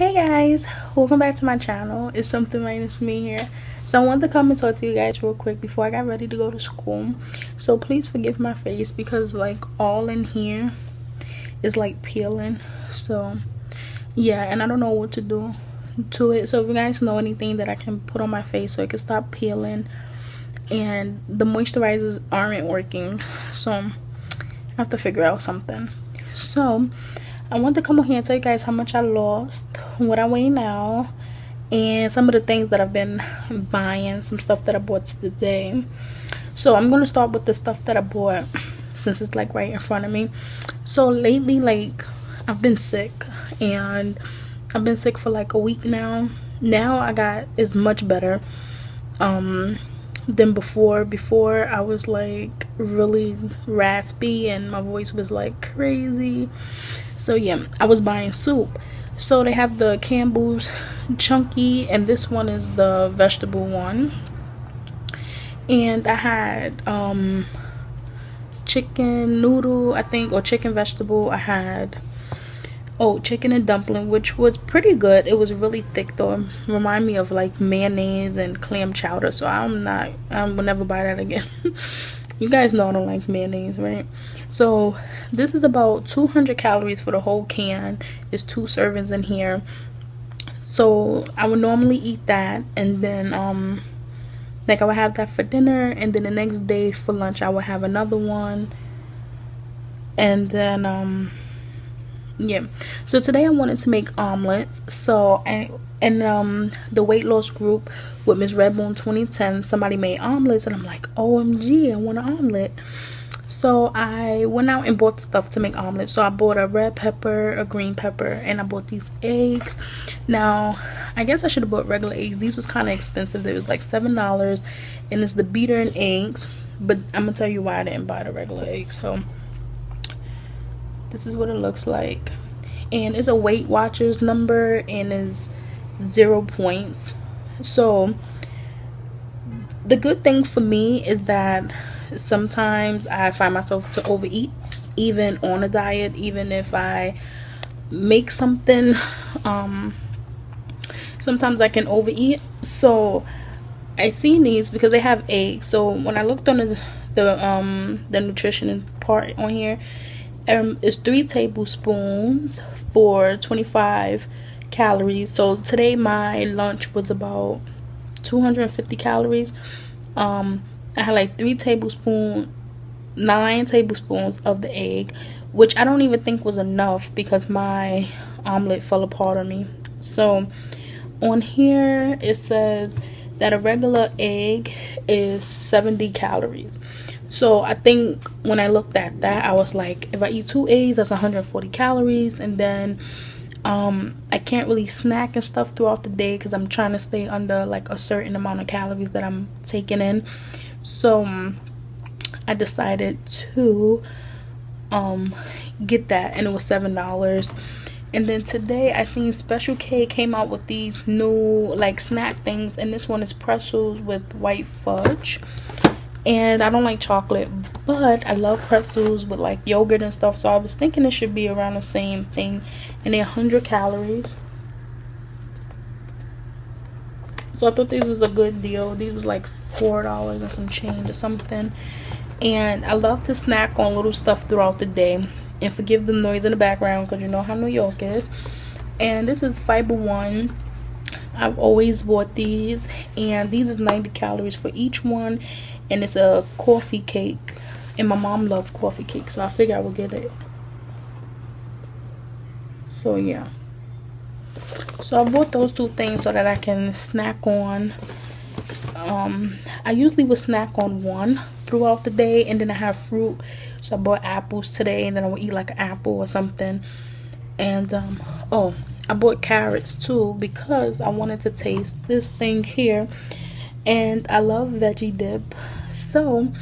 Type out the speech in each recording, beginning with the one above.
hey guys welcome back to my channel. It's something minus me here. So i wanted to come and talk to you guys real quick before i got ready to go to school. So please forgive my face because like all in here is like peeling. So yeah and i don't know what to do to it. So if you guys know anything that i can put on my face so it can stop peeling and the moisturizers aren't working so i have to figure out something. So i want to come on here and tell you guys how much i lost what i weigh now and some of the things that i've been buying some stuff that i bought today. So i'm gonna start with the stuff that i bought since it's like right in front of me. So lately like i've been sick and i've been sick for like a week now. Now i got is much better. Um than before. Before i was like really raspy and my voice was like crazy. So yeah i was buying soup. So they have the campbell's chunky and this one is the vegetable one. And i had um chicken noodle i think or chicken vegetable. I had oh chicken and dumpling which was pretty good. It was really thick though. Remind me of like mayonnaise and clam chowder so i'm not i will never buy that again. You guys know i don't like mayonnaise right? So this is about 200 calories for the whole can. It's two servings in here. So i would normally eat that and then um like i would have that for dinner and then the next day for lunch i would have another one. And then um yeah. So today i wanted to make omelets. So i and um the weight loss group with miss redbone 2010 somebody made omelets and i'm like omg i want an omelet. So i went out and bought the stuff to make omelets. So i bought a red pepper a green pepper and i bought these eggs. Now i guess i should have bought regular eggs. These was kind of expensive. They was like seven dollars and it's the Better'n Eggs but i'm gonna tell you why i didn't buy the regular eggs. So this is what it looks like. And it's a weight watchers number and is zero points. So the good thing for me is that sometimes i find myself to overeat even on a diet even if i make something um sometimes i can overeat. So i seen these because they have eggs. So when i looked on the the um the nutrition part on here um, is three tablespoons for 25 calories. So today my lunch was about 250 calories. Um, I had like three tablespoons, nine tablespoons of the egg, which I don't even think was enough because my omelet fell apart on me. So on here it says that a regular egg is 70 calories. So I think when I looked at that, I was like, if I eat two A's, that's 140 calories, and then um, I can't really snack and stuff throughout the day because I'm trying to stay under like a certain amount of calories that I'm taking in. So um, I decided to um, get that, and it was seven dollars. And then today I seen Special K came out with these new like snack things, and this one is pretzels with white fudge and I don't like chocolate, but I love pretzels with like yogurt and stuff. So I was thinking it should be around the same thing, and they're 100 calories. So I thought this was a good deal. These was like four dollars and some change or something. And I love to snack on little stuff throughout the day. And forgive the noise in the background because you know how New York is. And this is Fiber One. I've always bought these, and these is 90 calories for each one and it's a coffee cake. And my mom loved coffee cake so I figured I would get it. So yeah. So I bought those two things so that I can snack on. Um I usually would snack on one throughout the day and then I have fruit. So I bought apples today and then I would eat like an apple or something. And um oh I bought carrots too because I wanted to taste this thing here. And I love veggie dip so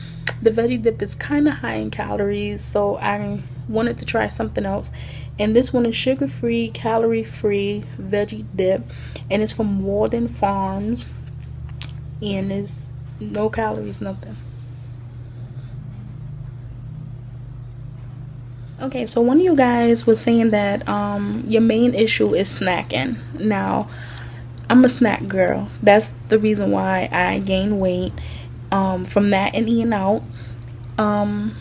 the veggie dip is kind of high in calories so I wanted to try something else and this one is sugar free calorie free veggie dip and it's from Walden Farms and it's no calories nothing Okay, so one of you guys was saying that um your main issue is snacking. Now, I'm a snack girl. That's the reason why I gain weight um from that and eating out. Um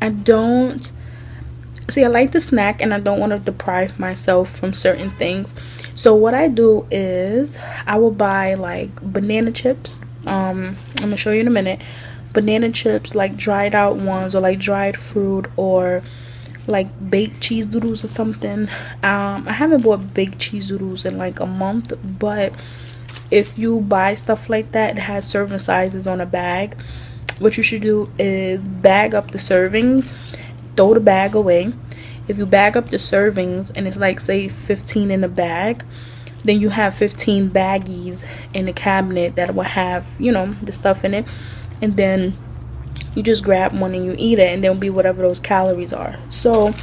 I don't see I like to snack and I don't want to deprive myself from certain things. So what I do is I will buy like banana chips. Um I'm to show you in a minute. Banana chips like dried out ones or like dried fruit or like baked cheese doodles or something um i haven't bought baked cheese doodles in like a month but if you buy stuff like that it has serving sizes on a bag what you should do is bag up the servings throw the bag away. If you bag up the servings and it's like say 15 in a bag then you have 15 baggies in the cabinet that will have you know the stuff in it. And then you just grab one and you eat it and then be whatever those calories are. So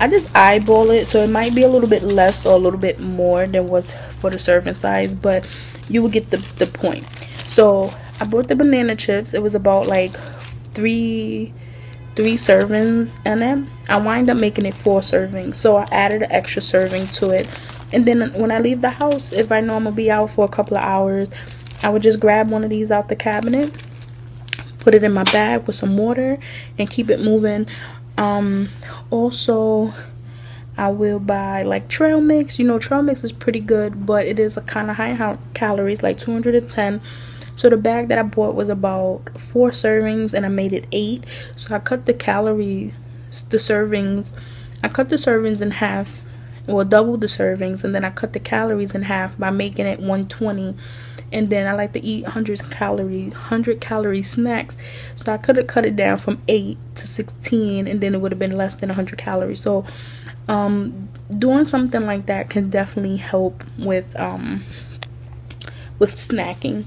I just eyeball it so it might be a little bit less or a little bit more than what's for the serving size but you will get the, the point. So I bought the banana chips. It was about like three three servings in it. I wind up making it four servings so I added an extra serving to it. And then when I leave the house if I know I'm gonna be out for a couple of hours I would just grab one of these out the cabinet put it in my bag with some water and keep it moving. Um also I will buy like trail mix. You know trail mix is pretty good but it is a kind of high calories like 210 so the bag that I bought was about four servings and I made it eight. So I cut the calories the servings I cut the servings in half well double the servings and then I cut the calories in half by making it 120 and then I like to eat 100 calorie 100 calorie snacks. So I could have cut it down from 8 to 16 and then it would have been less than 100 calories. So um, doing something like that can definitely help with um, with snacking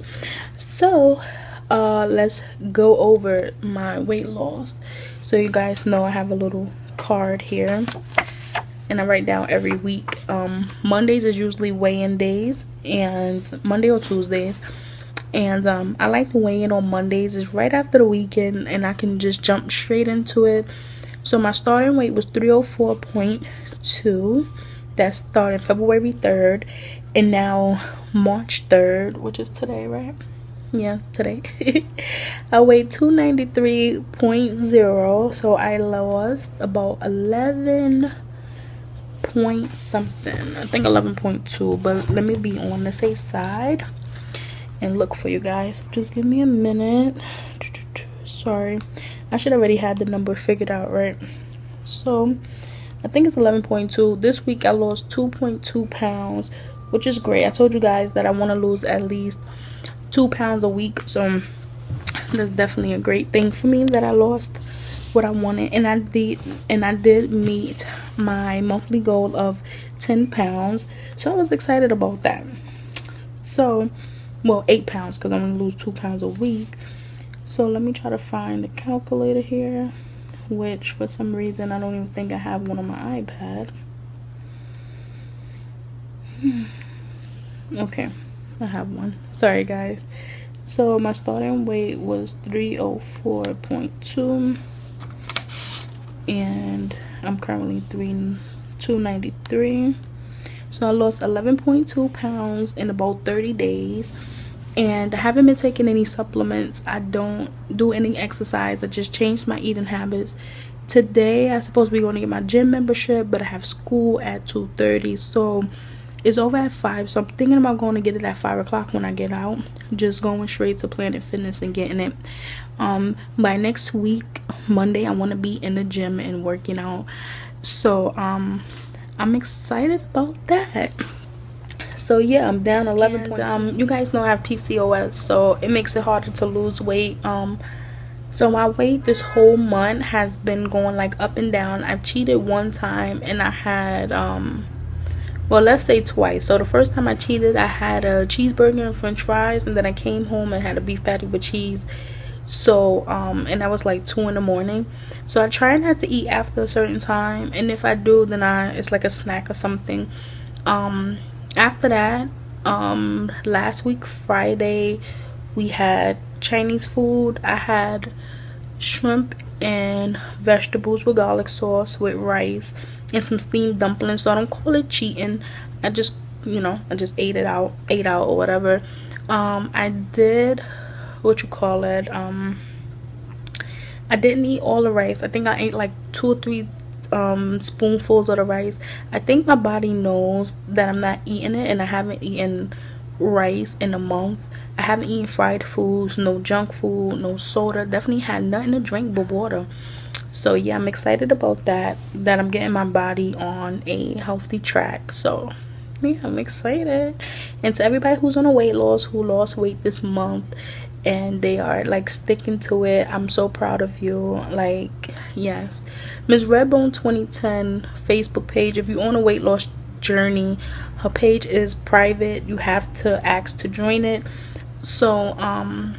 so uh, let's go over my weight loss so you guys know I have a little card here and I write down every week. Um, Mondays is usually weigh-in days, and Monday or Tuesdays. And um, I like to weigh in on Mondays. It's right after the weekend, and I can just jump straight into it. So my starting weight was 304.2. That started February 3rd, and now March 3rd, which is today, right? yeah today. I weighed 293.0 so i lost about 11 point something. I think 11.2 but let me be on the safe side and look for you guys. Just give me a minute. Sorry i should already had the number figured out right? So i think it's 11.2 this week i lost 2.2 pounds which is great. I told you guys that i want to lose at least two pounds a week so that's definitely a great thing for me that i lost what I wanted. And I did and I did meet my monthly goal of 10 pounds so I was excited about that. So well 8 pounds because I'm gonna lose 2 pounds a week so let me try to find a calculator here which for some reason I don't even think I have one on my iPad. Hmm. Okay I have one. Sorry guys. So my starting weight was 304.2 and I'm currently 3 293 so I lost 11.2 pounds in about 30 days and I haven't been taking any supplements. I don't do any exercise. I just changed my eating habits. Today I'm supposed to be going to get my gym membership but I have school at 2:30 so it's over at 5 so I'm thinking about going to get it at 5 o'clock when I get out. Just going straight to Planet Fitness and getting it. Um by next week Monday I want to be in the gym and working out. So um I'm excited about that so yeah i'm down 11 and, um you guys know i have pcos so it makes it harder to lose weight. Um so my weight this whole month has been going like up and down. I've cheated one time and i had um well let's say twice. So the first time i cheated i had a cheeseburger and french fries and then i came home and had a beef patty with cheese. So um and that was like two in the morning. So i try not to eat after a certain time and if i do then i it's like a snack or something. Um after that um last week friday we had chinese food. I had shrimp and vegetables with garlic sauce with rice and some steamed dumplings. So i don't call it cheating. I just you know i just ate it out ate out or whatever. Um i did what you call it um i didn't eat all the rice. I think i ate like two or three um spoonfuls of the rice. I think my body knows that i'm not eating it and i haven't eaten rice in a month. I haven't eaten fried foods no junk food no soda definitely had nothing to drink but water. So yeah i'm excited about that that i'm getting my body on a healthy track. So yeah i'm excited. And to everybody who's on a weight loss who lost weight this month and they are like sticking to it. I'm so proud of you. Like yes. Miss redbone 2010 facebook page if you're on a weight loss journey her page is private. You have to ask to join it. So um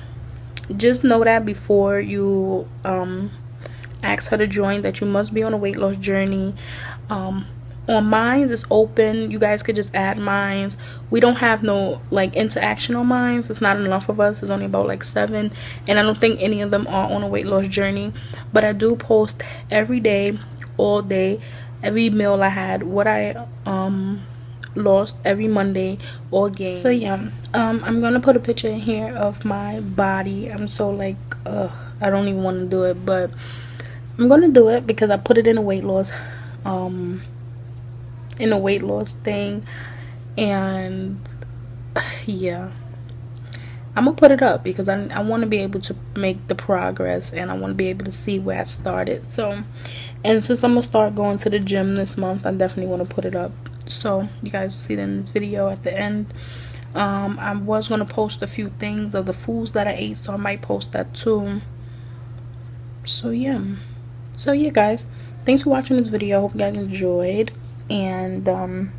just know that before you um ask her to join that you must be on a weight loss journey. Um on mines it's open. You guys could just add mines we don't have no like interaction on mines it's not enough of us. It's only about like seven. And i don't think any of them are on a weight loss journey. But i do post every day all day every meal i had what i um lost every monday or gained so yeah. Um i'm gonna put a picture in here of my body. I'm so like ugh i don't even want to do it. But i'm gonna do it because i put it in a weight loss um in a weight loss thing and yeah. I'm gonna put it up because I, I want to be able to make the progress and I want to be able to see where I started. So and since I'm gonna start going to the gym this month I definitely want to put it up. So you guys will see that in this video at the end. Um, I was gonna post a few things of the foods that I ate so I might post that too. So yeah. So yeah guys. Thanks for watching this video. I hope you guys enjoyed and um,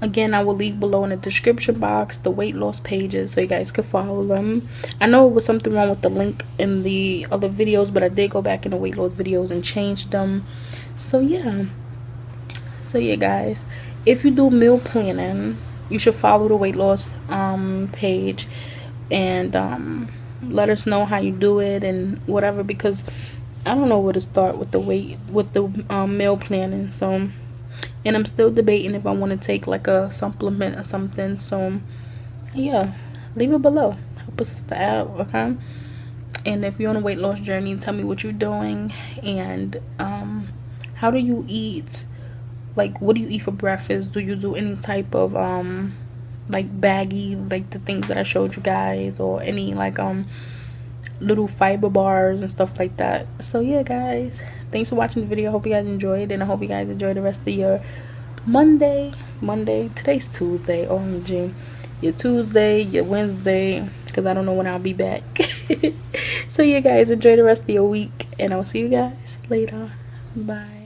again i will leave below in the description box the weight loss pages so you guys can follow them. I know it was something wrong with the link in the other videos but i did go back in the weight loss videos and change them. So yeah. So yeah guys. If you do meal planning you should follow the weight loss um page and um let us know how you do it and whatever because i don't know where to start with the weight with the um, meal planning. So and i'm still debating if i want to take like a supplement or something so yeah. Leave it below. Help a sister out okay? And if you're on a weight loss journey tell me what you're doing. And um how do you eat? Like what do you eat for breakfast? Do you do any type of um like baggy like the things that i showed you guys or any like um little fiber bars and stuff like that. So yeah guys. Thanks for watching the video. Hope you guys enjoyed and i hope you guys enjoy the rest of your monday. Monday? Today's tuesday. Oh, Omg your tuesday your wednesday because i don't know when i'll be back. So yeah guys enjoy the rest of your week and i'll see you guys later. Bye